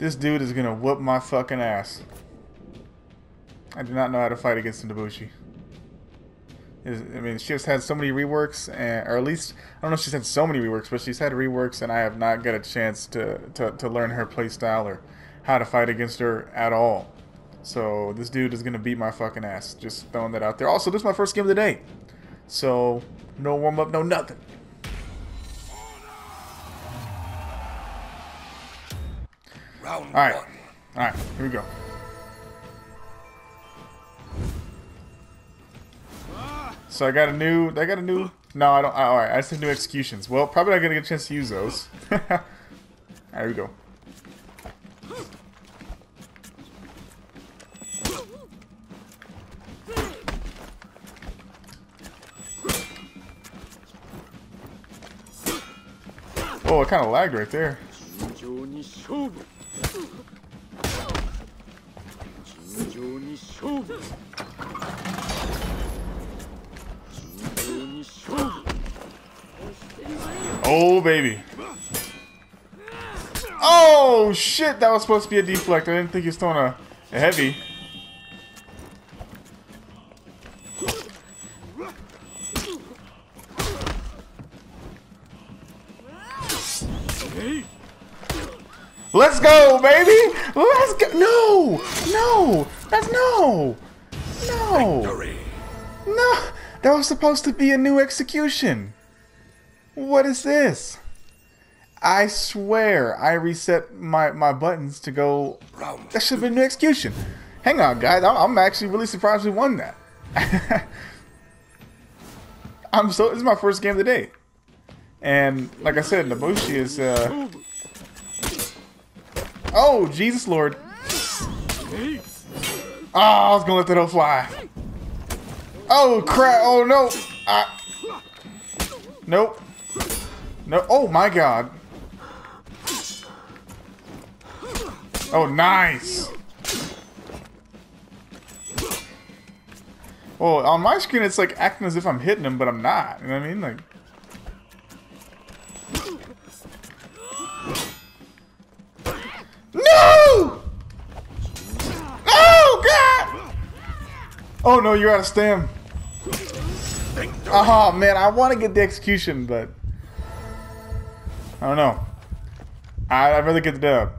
This dude is gonna whoop my fucking ass. I do not know how to fight against Nobushi. Is- I mean, she has had so many reworks, and, or at least I don't know if she's had so many reworks, but she's had reworks, and I have not got a chance to to, to learn her playstyle or how to fight against her at all. So this dude is gonna beat my fucking ass. Just throwing that out there. Also, this is my first game of the day, so no warm up, no nothing. All right, all right, here we go. So I got a new. I got a new. No, I don't. All right, I just have new executions. Well, probably not gonna get a chance to use those. there we go. Oh, it kind of lagged right there. Oh, baby. Oh, shit. That was supposed to be a deflect. I didn't think he was throwing a, a heavy. No, that's no, no. Victory. No, that was supposed to be a new execution. What is this? I swear I reset my, my buttons to go. Round That should have been new execution. Hang on, guys. I'm, I'm actually really surprised we won that. I'm so. This is my first game of the day, and like I said, Nobushi is. Uh, oh Jesus Lord! Oh, I was gonna let that hoe fly. Oh crap! Oh no! I... Nope. No. Oh my god. Oh, nice. Well, on my screen, it's like acting as if I'm hitting him, but I'm not. You know what I mean? Like. Oh no, you're out of stem. Oh man, I want to get the execution, but I don't know. I, I'd rather get the dub.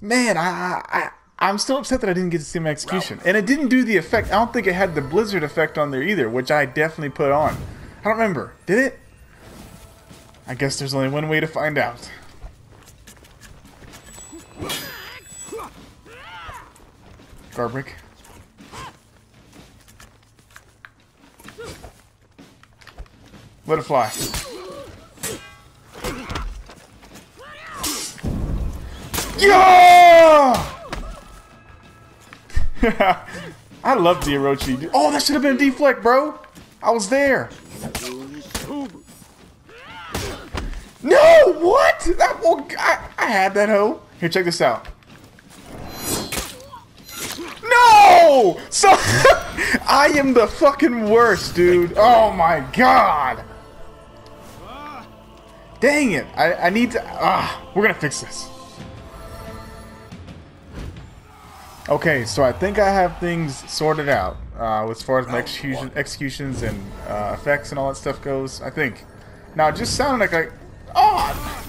Man, I, I I'm still upset that I didn't get to see my execution, and it didn't do the effect. I don't think it had the blizzard effect on there either, which I definitely put on. I don't remember. Did it? I guess there's only one way to find out. Garbrick. Let it fly. Yeah! I love the Orochi. Oh, that should have been deflect, bro. I was there. No! What? That, will, I, I had that hoe. Here, check this out. No! So I am the fucking worst, dude. Oh my god. Dang it. I, I need to ah, we're gonna fix this. Okay, so I think I have things sorted out uh, as far as my execution, executions and uh, effects and all that stuff goes. I think. Now, it just sounded like I. Oh!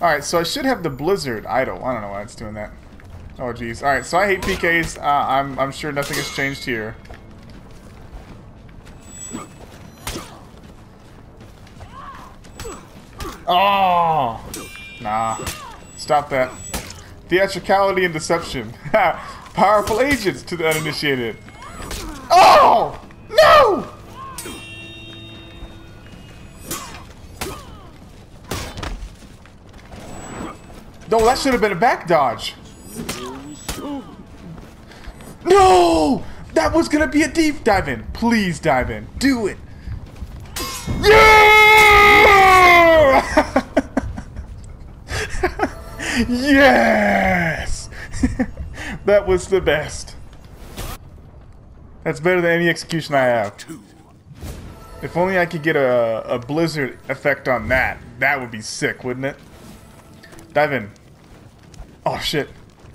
Alright, so I should have the Blizzard idle. I don't know why it's doing that. Oh, jeez. Alright, so I hate PKs. Uh, I'm, I'm sure nothing has changed here. Oh! Nah. Stop that. Theatricality and deception. Powerful agents to the uninitiated. Oh! No! No, that should have been a back dodge. No! That was gonna be a deep dive in. Please dive in. Do it. Yeah! Yes! that was the best. That's better than any execution I have. If only I could get a, a blizzard effect on that. That would be sick, wouldn't it? Dive in. Oh shit.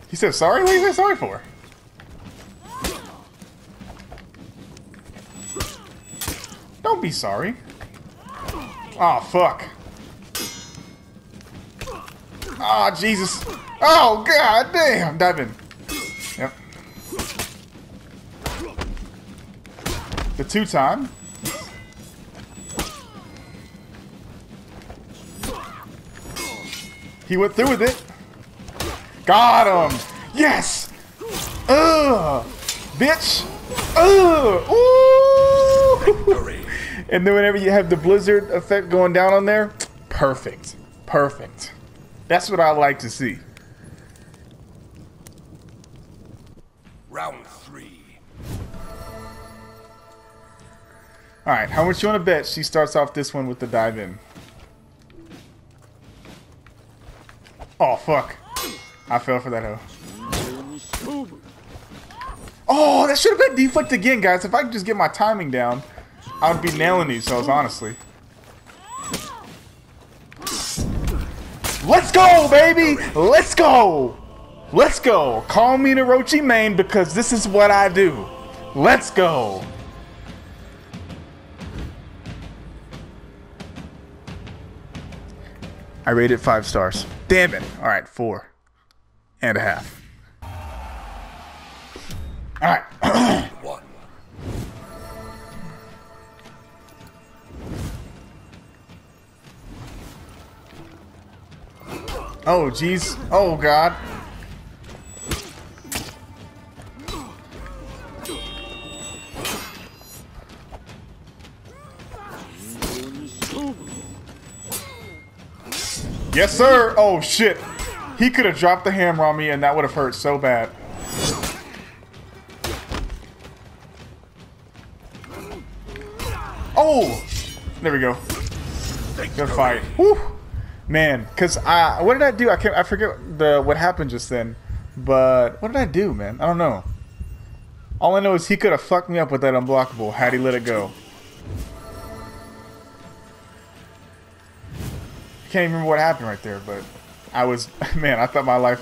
He said sorry? What are you say sorry for? Don't be sorry. Oh, fuck. Oh, Jesus. Oh, god damn. Dive in. Yep. The two time. He went through with it. Got him. Yes. Ugh. Bitch. Ugh. Ooh. And then whenever you have the blizzard effect going down on there, perfect. Perfect. That's what I like to see. Round three. All right, how much you want to bet she starts off this one with the dive in? Oh, fuck. I fell for that hoe. Oh, that should have been deflect again, guys. If I could just get my timing down, I would be nailing these hoes, honestly. Go, baby! Let's go! Let's go! Call me Narochi main because this is what I do. Let's go! I rated five stars. Damn it. Alright, four and a half. Alright. Oh, jeez. Oh, God. Yes, sir. Oh, shit. He could have dropped the hammer on me, and that would have hurt so bad. Oh! There we go. Good fight. Whew. Man, cause I what did I do? I can't I forget the what happened just then. But what did I do, man? I don't know. All I know is he could have fucked me up with that unblockable had he let it go. I can't even remember what happened right there, but I was man, I thought my life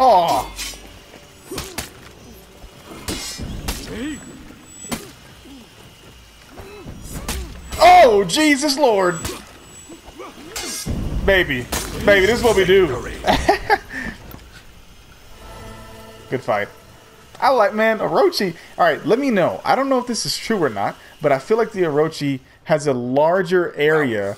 Oh! Oh, Jesus Lord! Baby. Baby, this is what we do. Good fight. I like, man, Orochi. All right, let me know. I don't know if this is true or not, but I feel like the Orochi has a larger area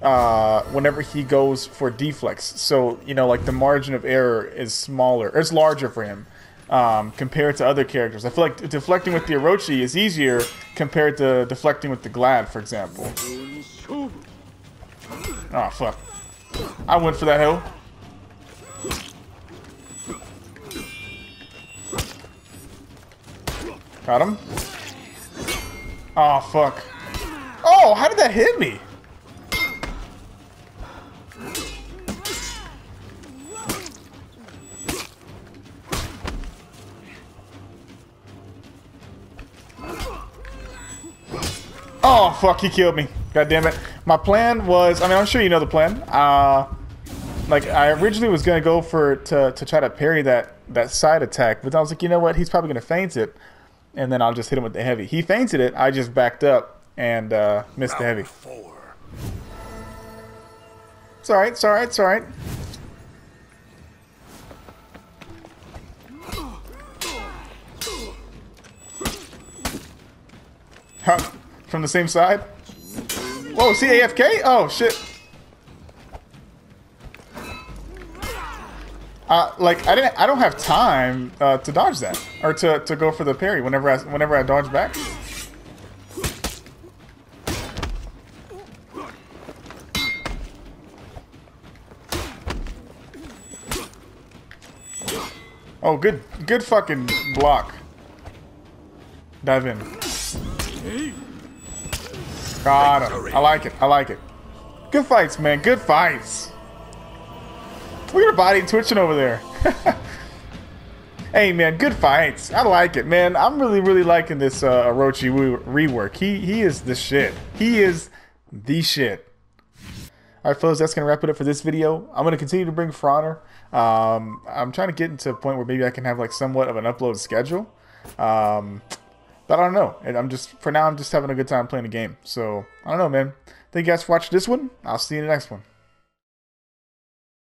uh, whenever he goes for deflex. So, you know, like the margin of error is smaller, it's larger for him um, compared to other characters. I feel like deflecting with the Orochi is easier compared to deflecting with the Glad, for example. Oh, fuck. I went for that hill. Got him. Oh, fuck. Oh, how did that hit me? Oh, fuck, he killed me. God damn it. My plan was, I mean, I'm sure you know the plan. Uh, like, I originally was to go for, to, to try to parry that, that side attack, but I was like, you know what, he's probably going to feint it, and then I'll just hit him with the heavy. He feinted it, I just backed up and uh, missed the heavy. Round four. It's alright, it's alright, it's alright. Huh, from the same side? Whoa, see AFK? Oh, shit. Uh, like I didn't, I don't have time uh, to dodge that or to, to go for the parry whenever I whenever I dodge back. Oh, good, good fucking block. Dive in. Got him. I like it. I like it. Good fights, man. Good fights. Look at her body twitching over there. hey, man. Good fights. I like it, man. I'm really, really liking this uh, Orochi re- rework. He he is the shit. He is the shit. All right, fellas, that's going to wrap it up for this video. I'm going to continue to bring For Honor. Um, I'm trying to get into a point where maybe I can have like somewhat of an upload schedule. Um, but I don't know. I'm just, for now, I'm just having a good time playing the game. So, I don't know, man. Thank you guys for watching this one. I'll see you in the next one.